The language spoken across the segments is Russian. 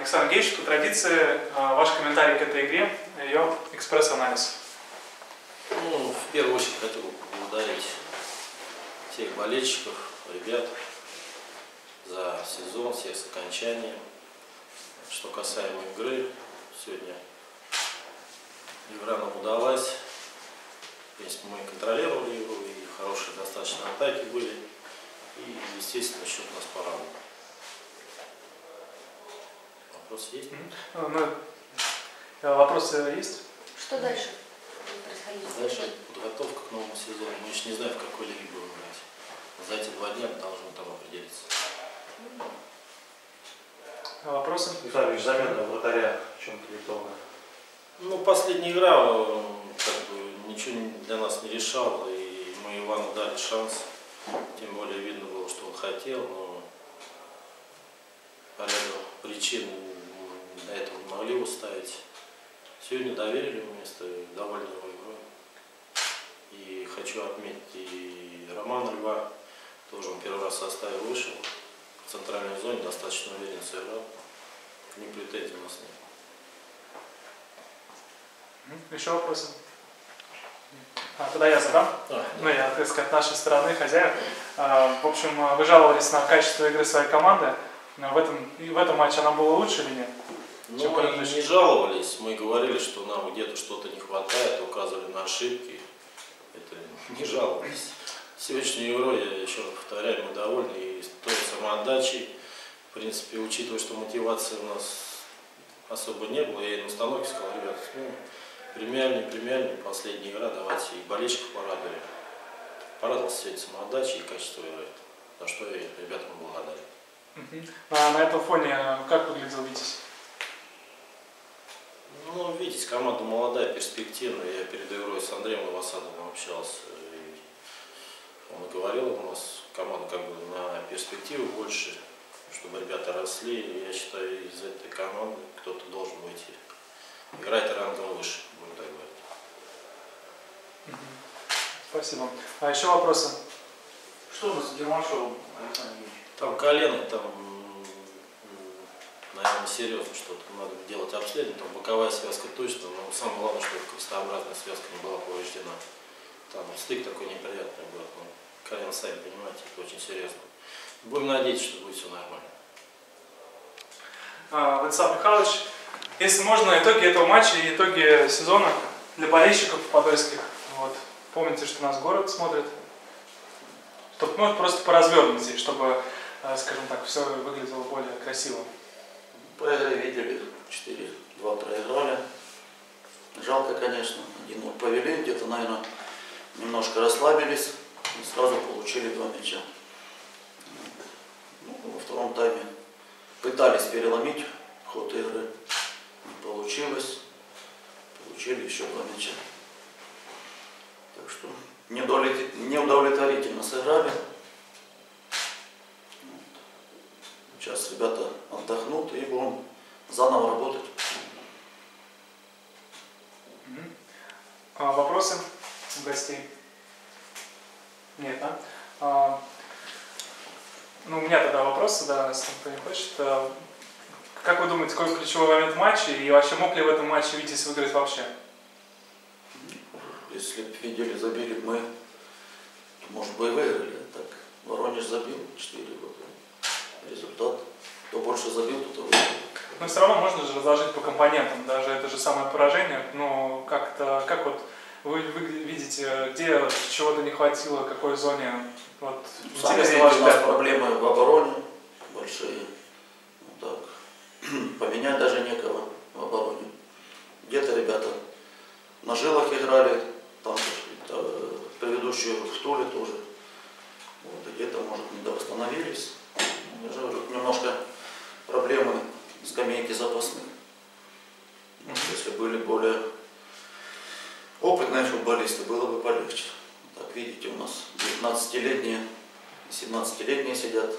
Александр Геевич, по традиции, а, ваш комментарий к этой игре, ее экспресс-анализ. Ну, в первую очередь хотел бы поблагодарить всех болельщиков, ребят за сезон, всех с окончанием. Что касаемо игры, сегодня игра нам удалась. В принципе, мы контролировали игру, и хорошие достаточно атаки были. И, естественно, счет нас порадовал. Вопрос есть? Ну, ну, э, Вопросы есть? Что дальше будет происходить? Дальше подготовка к новому сезону. Мы еще не знаем, в какой лиге будем играть. За эти два дня мы должны там определиться. Вопросы? Ильич, замена вратаря в чем продиктована? Ну, последняя игра э, как бы, ничего для нас не решала, и мы Ивану дали шанс. Тем более видно было, что он хотел, но по ряду причин до этого не могли его ставить. Сегодня доверили место, довольны его игрой. И хочу отметить и Романа Льва, тоже он первый раз в составе вышел. В центральной зоне достаточно уверенно сыграл. Не претензий у нас нет. Мгм. Еще вопросы? А, тогда я задам. А, Ну, я, так сказать, нашей стороны, хозяин. А, В общем, а, вы жаловались на качество игры своей команды. Но В этом, в этом матче она была лучше или нет? Ну, Чем мы не жаловались, мы говорили, что нам где-то что-то не хватает, указывали на ошибки. Это не жаловались. Сегодняшней игрой, я еще раз повторяю, мы довольны и той самоотдачей. В принципе, учитывая, что мотивации у нас особо не было, я и на установке сказал, ребят, ну, премиальный, премиальный, последняя игра, давайте и болельщиков порадуем. Порадовался сегодня самоотдачей и качеством игры, за что я ребятам благодарен. Мгм. А на этом фоне а, как выглядел Витязь? Ну, видите, команда молодая, перспективная. Я перед игрой с Андреем Новосадовым общался. И он говорил, у нас команда как бы на перспективу больше, чтобы ребята росли. И я считаю, из этой команды кто-то должен выйти. Играть рангом выше, будем так говорить. Спасибо. А еще вопросы? Что у нас с Гермашовым, Александр? Там колено, там, наверное, серьезно что-то. Надо делать обследование. Там боковая связка точно, но самое главное, чтобы крестообразная связка не была повреждена. Там стык такой неприятный был. Ну, колено, сами понимаете, это очень серьезно. Будем надеяться, что будет все нормально. А, Владислав Михайлович, если можно, итоги этого матча и итоги сезона для болельщиков подольских. Вот. Помните, что нас город смотрит. Чтобы, ну, просто по развернутой, чтобы, скажем так, все выглядело более красиво. По игре видели, 4-2 проиграли. Жалко, конечно, 1 повели, где-то, наверное, немножко расслабились и сразу получили два мяча. Ну, во втором тайме пытались переломить ход игры, не получилось, получили еще два мяча. Так что неудовлет- неудовлетворительно сыграли. Вот. Сейчас ребята отдохнут и будем заново работать. А, вопросы у гостей? Нет, да? А, ну, у меня тогда вопросы, да, если никто не хочет. А, как вы думаете, какой ключевой момент матча и вообще мог ли в этом матче Витязь выиграть вообще? Если бы видели, забили мы, то, может бы и выиграли. Так, Воронеж забил 4 года. Результат. Кто больше забил, и выиграл. Но все равно можно же разложить по компонентам, даже это же самое поражение. Но как-то, как вот вы, вы видите, где чего-то не хватило, какой зоне? Вот, Сами видите, у нас проблемы в обороне большие. Ну, так. Поменять даже некого в обороне. Где-то ребята на жилах играли, там предыдущую в Туле тоже. Вот, где-то, может, недовосстановились. Я же говорю, немножко проблемы скамейки запасных. Вот, Если были более опытные футболисты, было бы полегче. Так, видите, у нас 19-летние и 17-летние сидят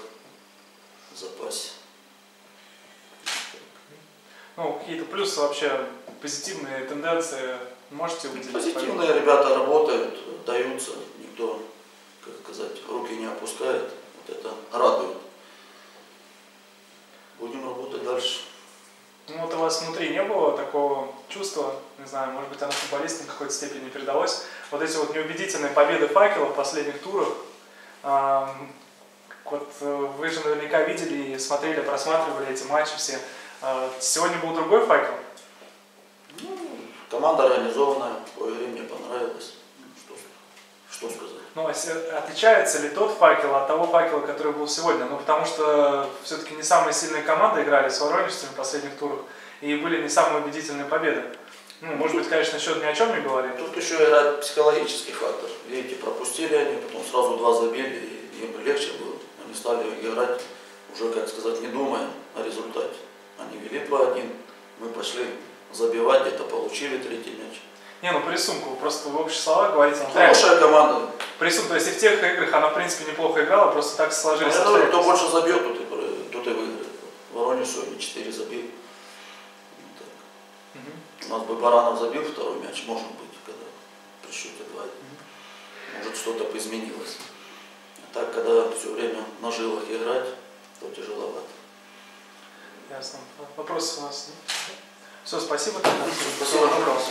в запасе. Ну, какие-то плюсы вообще, позитивные тенденции можете выделить? Позитивные ребята работают, даются, никто, как сказать, руки не опускает. Вот это радует. Будем работать дальше. Ну вот у вас внутри не было такого чувства, не знаю, может быть, оно футболистам в какой-то степени передалось. Вот эти вот неубедительные победы факела в последних турах. Вот э, вы же наверняка видели и смотрели, просматривали эти матчи все. А, Сегодня был другой факел. Команда организованная, по игре мне понравилось. Ну, Что, что сказать? Ну, а отличается ли тот факел от того факела, который был сегодня? Ну, потому что все-таки не самые сильные команды играли с воронежцами в последних турах, и были не самые убедительные победы. Ну, может быть, конечно, счет ни о чем не говорит. Тут еще играет психологический фактор. Видите, пропустили они, потом сразу два забили, и им легче было. Они стали играть уже, как сказать, не думая о результате. Они вели 2-1, мы пошли забивать, где-то получили третий мяч. Не, ну по рисунку, просто в общих словах говорите. ну, Хорошая команда. По рисунку, то есть и в тех играх она, в принципе, неплохо играла, просто так Ну, сложились я говорю, кто больше забьет, тот и, про- тот и выиграет. Воронеж сегодня 4 забил. Вот так. Мгм. У нас бы Баранов забил второй мяч, может быть, когда при счете 2 Может что-то изменилось. А так, когда все время на жилах играть, то тяжеловато. Ясно. Вопросы у вас нет? Все, спасибо. Спасибо. Пожалуйста.